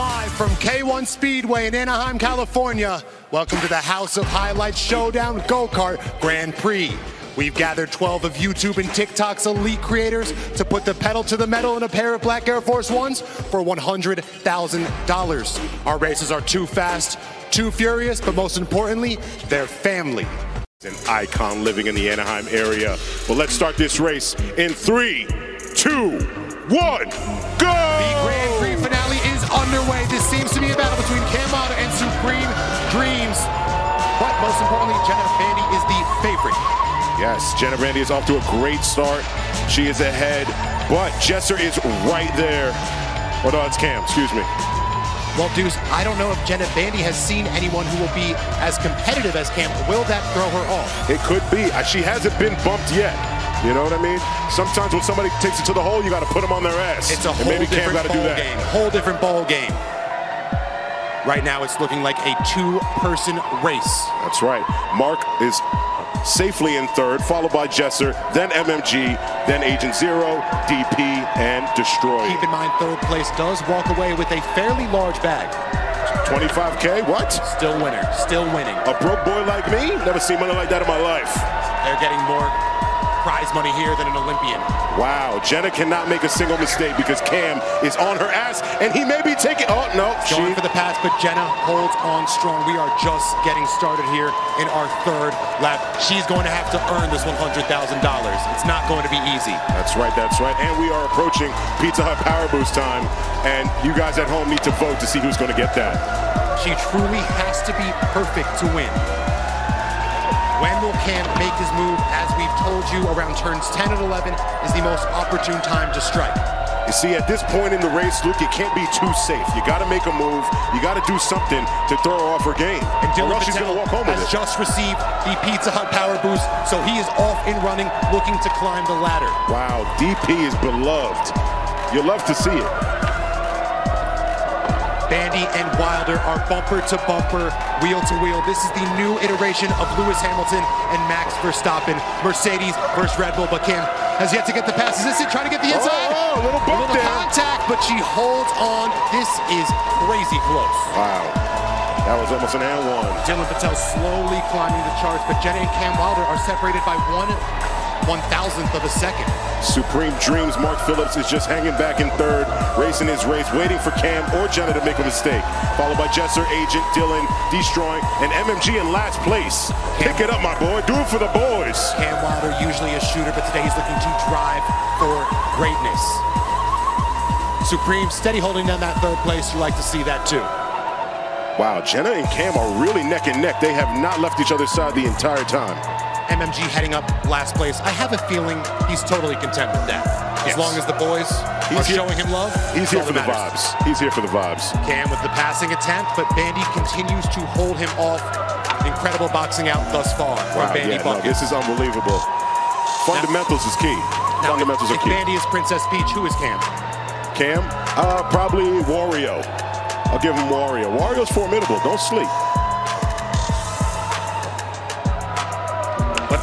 Live from K1 Speedway in Anaheim, California. Welcome to the House of Highlights Showdown Go Kart Grand Prix. We've gathered 12 of YouTube and TikTok's elite creators to put the pedal to the metal in a pair of black Air Force Ones for $100,000. Our races are too fast, too furious, but most importantly, they're family. An icon living in the Anaheim area. Well, let's start this race in three, two, one, go! Underway. This seems to be a battle between Cam and Supreme Dreams. But most importantly, Jenna Bandy is the favorite. Yes, Jenna Bandy is off to a great start. She is ahead, but Jesser is right there. Oh no, it's Cam, excuse me. Well, Deuce, I don't know if Jenna Bandy has seen anyone who will be as competitive as Cam. Will that throw her off? It could be. Uh, She hasn't been bumped yet. You know what I mean? Sometimes when somebody takes it to the hole, you got to put them on their ass. It's a whole maybe different to ball game. Whole different ball game. Right now, it's looking like a two-person race. That's right. Mark is safely in third, followed by Jesser, then MMG, then Agent Zero, DP, and Destroy. Keep in mind, third place does walk away with a fairly large bag. 25K? What? Still winner, still winning. A broke boy like me? Never seen money like that in my life. They're getting more prize money here than an Olympian. Wow, Jenna cannot make a single mistake because Cam is on her ass, and he may be taking. Oh no, she. Going for the pass, but Jenna holds on strong. We are just getting started here in our third lap. She's going to have to earn this $100,000. It's not going to be easy. That's right, that's right. And we are approaching Pizza Hut Power Boost time, and you guys at home need to vote to see who's going to get that. She truly has to be perfect to win. Will make his move? As we've told you, around turns 10 and 11 is the most opportune time to strike. You see, at this point in the race, Luke, you can't be too safe. You got to make a move. You got to do something to throw her off her game. And or Dylan else she's going to walk home with has just received the Pizza Hut Power Boost, so he is off and running, looking to climb the ladder. Wow, DP is beloved. You love to see it. Bandy and Wilder are bumper to bumper, wheel to wheel. This is the new iteration of Lewis Hamilton and Max Verstappen. Mercedes versus Red Bull, but Cam has yet to get the pass. Is this it? Trying to get the oh, inside? Oh, a little bump little there. contact, but she holds on. This is crazy close. Wow. That was almost an and one. Dylan Patel slowly climbing the charts, but Jenna and Cam Wilder are separated by one one thousandth of a second. Supreme Dreams, Mark Phillips is just hanging back in third, racing his race, waiting for Cam or Jenna to make a mistake. Followed by Jesser, Agent, Dylan, Destroying, and MMG in last place. Pick it up, my boy. Do it for the boys. Cam Wilder usually a shooter, but today he's looking to drive for greatness. Supreme steady holding down that third place. You like to see that too. Wow, Jenna and Cam are really neck and neck. They have not left each other's side the entire time. MMG heading up last place. I have a feeling he's totally content with that. As Yes. long as the boys He's are here- showing him love, He's here for the vibes. He's here for the vibes. Cam with the passing attempt, but Bandy continues to hold him off. Incredible boxing out thus far from Wow, Bandy yeah, no, this is unbelievable. Fundamentals is key. now, Fundamentals if, are if key. Bandy is Princess Peach, who is Cam? Cam, uh, probably Wario. I'll give him Wario. Wario's formidable. Don't sleep.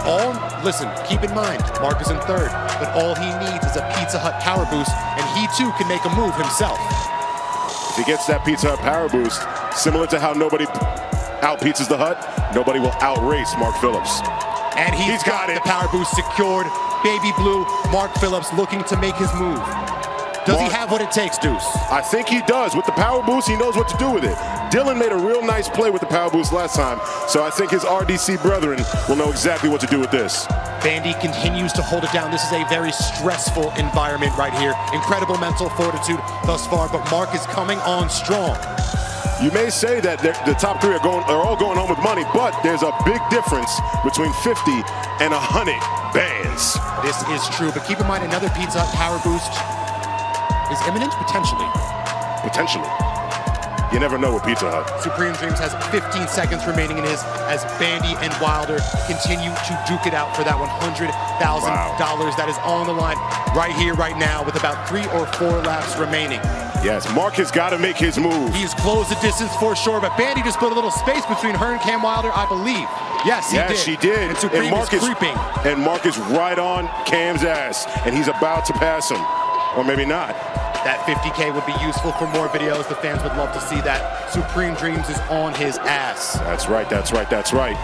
All, listen, keep in mind, Mark is in third, but all he needs is a Pizza Hut power boost, and he too can make a move himself. If he gets that Pizza Hut power boost, similar to how nobody out pizzas the Hut, nobody will outrace Mark Phillips. And he's He's got got, it. the power boost secured. Baby Blue, Mark Phillips looking to make his move. Does Mark- he have what it takes, Deuce? I think he does. With the power boost, he knows what to do with it. Dylan made a real nice play with the power boost last time, so I think his RDC brethren will know exactly what to do with this. Bandy continues to hold it down. This is a very stressful environment right here. Incredible mental fortitude thus far, but Mark is coming on strong. You may say that the top three are going are all going home with money, but there's a big difference between 50 and 100 bands. This is true, but keep in mind another Pizza power boost is imminent, potentially. Potentially. You never know with Pizza Hut. Supreme Dreams has 15 seconds remaining in his as Bandy and Wilder continue to duke it out for that $100,000 that is on the line right here, right now, with about three or four laps remaining. Yes, Mark has got to make his move. He's closed the distance for sure, but Bandy just put a little space between her and Cam Wilder, I believe. Yes, he yes, did. she did. And Supreme Mark is creeping. And Mark is right on Cam's ass, and he's about to pass him. Or maybe not. That 50K would be useful for more videos. The fans would love to see that. Supreme Dreams is on his ass. That's right, that's right, that's right.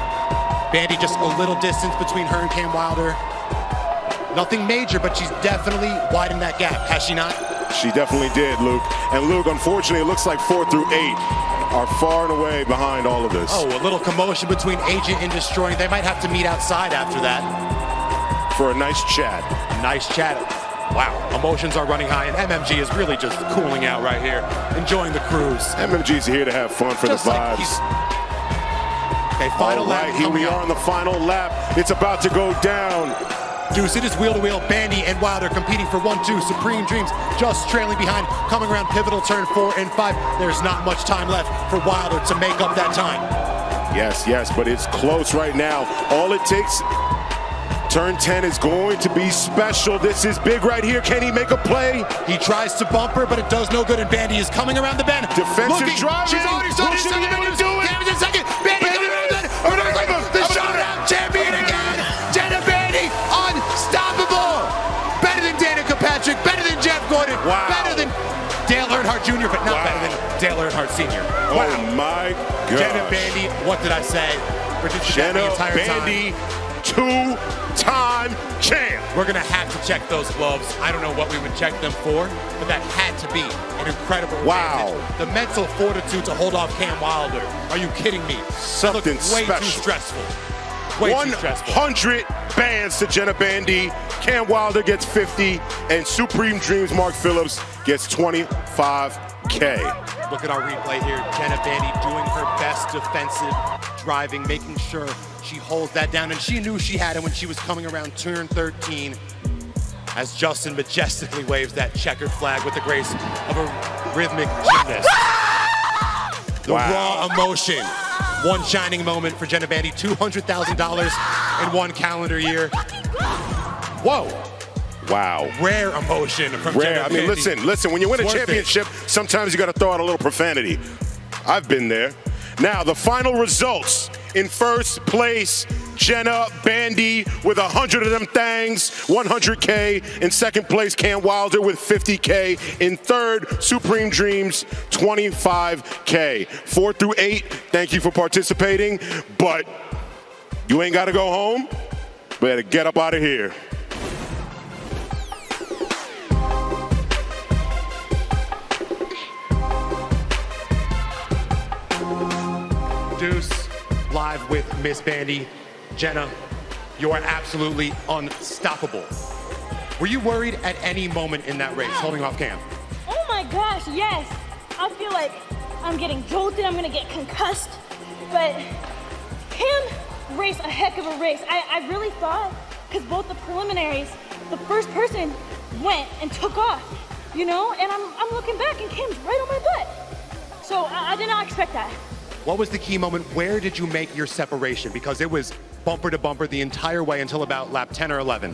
Bandy just a little distance between her and Cam Wilder. Nothing major, but she's definitely widened that gap, has she not? She definitely did, Luke. And Luke, unfortunately, it looks like four through eight are far and away behind all of this. Oh, a little commotion between Agent and Destroying. They might have to meet outside after that. For a nice chat. Nice chat. Wow, emotions are running high, and MMG is really just cooling out right here, enjoying the cruise. MMG's here to have fun for Just the vibes. he's- Okay, final All lap. right, here we are on the final lap. It's about to go down. Deuce, it is wheel to wheel. Bandy and Wilder competing for one, two. Supreme Dreams just trailing behind, coming around pivotal turn four and five. There's not much time left for Wilder to make up that time. Yes, yes, but it's close right now. All it takes, turn 10 is going to be special. This is big right here. Can he make a play? He tries to bump her, but it does no good, and Bandy is coming around the bend. Defensive Looking. driving. She's already started Will she second. to do it? Is in second. Bandy coming around the bend. The showdown champion again. Jenna Bandy, unstoppable. Better than Danica Patrick, better than Jeff Gordon, Wow. better than Dale Earnhardt Jr., but not Wow. better than Dale Earnhardt Sr. Oh my God. Jenna Bandy, what did I say? The Jenna entire time. Bandy, two-time champ. We're gonna have to check those gloves. I don't know what we would check them for, but that had to be an incredible Wow. advantage. The mental fortitude to hold off Cam Wilder. Are you kidding me? That Something way too special. stressful. Way too stressful. 100 bands to Jenna Bandy. Cam Wilder gets 50, and Supreme Dreams Mark Phillips gets 25K. Look at our replay here. Jenna Bandy doing her best defensive driving, making sure she holds that down. And she knew she had it when she was coming around turn 13 as Justin majestically waves that checkered flag with the grace of a rhythmic gymnast. The Wow. raw emotion. One shining moment for Jenna Bandy, $200,000 in one calendar year. Whoa, Wow. rare emotion from Rare. Jenna I mean, Bandy. listen, listen. When you win a worth it. championship, sometimes you got to throw out a little profanity. I've been there. Now, the final results. In first place, Jenna Bandy with 100 of them things, 100K. In second place, Cam Wilder with 50K. In third, Supreme Dreams, 25K. Four through eight, thank you for participating, but you ain't got to go home. Better get up out of here. Live with Miss Bandy. Jenna, you are absolutely unstoppable. Were you worried at any moment in that race, holding off Cam? Oh my gosh, yes. I feel like I'm getting jolted, I'm gonna get concussed. But Cam raced a heck of a race. I, I really thought, because both the preliminaries, the first person went and took off, you know? And I'm, I'm looking back and Cam's right on my butt. So I, I did not expect that. What was the key moment? Where did you make your separation? Because it was bumper to bumper the entire way until about lap 10 or 11.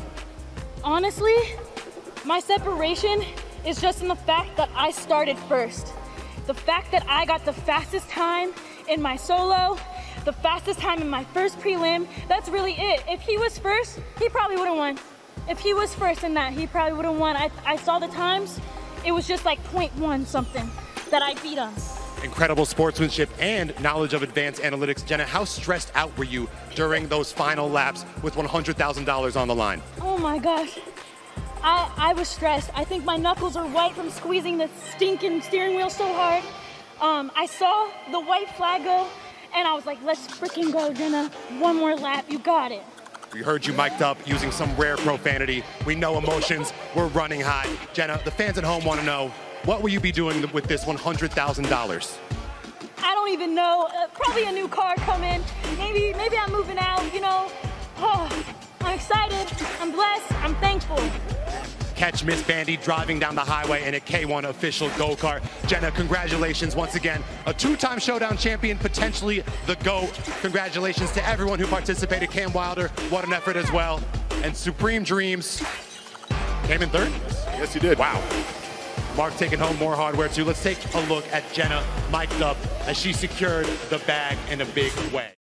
Honestly, my separation is just in the fact that I started first. The fact that I got the fastest time in my solo, the fastest time in my first prelim, that's really it. If he was first, he probably would have won. If he was first in that, he probably would have won. I, I saw the times, it was just like 0.1 something that I beat him. Incredible sportsmanship and knowledge of advanced analytics. Jenna, how stressed out were you during those final laps with $100,000 on the line? Oh my gosh. I, I was stressed. I think my knuckles are white from squeezing the stinking steering wheel so hard. Um, I saw the white flag go, and I was like, let's freaking go, Jenna. One more lap, you got it. We heard you mic'd up using some rare profanity. We know emotions were running high. Jenna, the fans at home want to know what will you be doing with this $100,000? I don't even know. Uh, probably a new car coming. Maybe, maybe I'm moving out. You know. Oh, I'm excited. I'm blessed. I'm thankful. Catch Miss Bandy driving down the highway in a K1 official go kart. Jenna, congratulations once again. A two time showdown champion, potentially the GOAT. Congratulations to everyone who participated. Cam Wilder, what an effort as well. And Supreme Dreams came in third. Yes, you did. Wow. Mark taking home more hardware too. Let's take a look at Jenna mic'd up as she secured the bag in a big way.